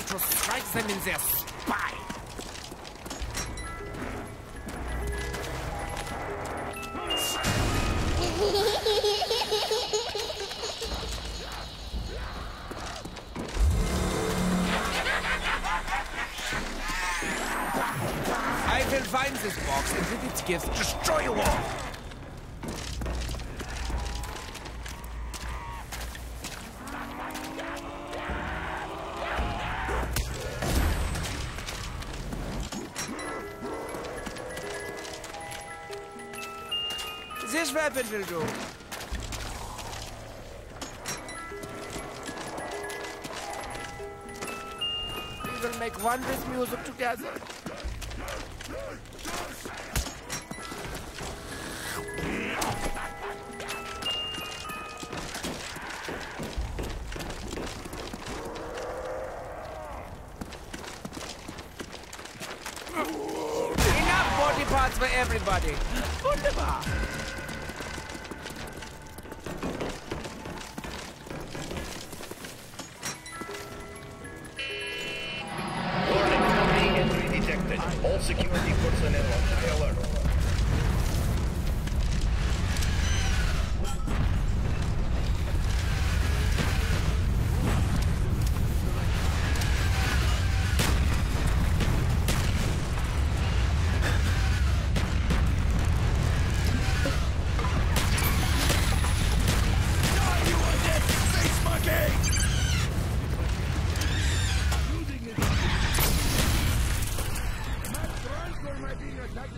strike them in their spine. I will find this box and with its gifts destroy you all. This weapon will do. We will make wondrous music together. Enough body parts for everybody. Wunderbar. Detected. All security personnel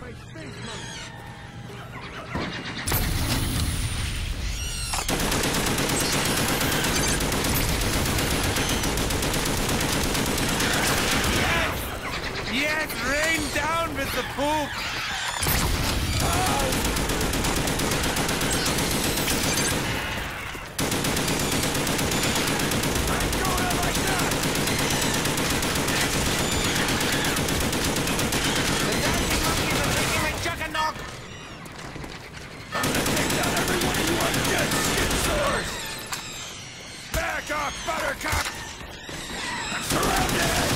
high alert. Yes, rain down with the poop. Off, Buttercup! I'm surrounded!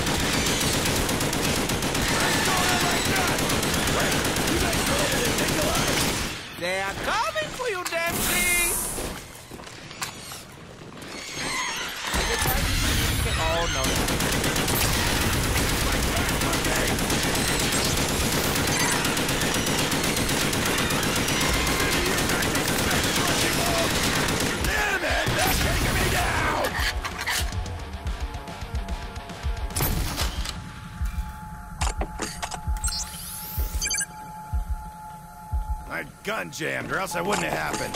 My gun jammed, or else I wouldn't have happened.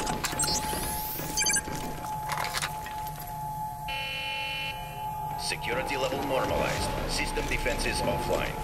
Security level normalized. System defenses offline.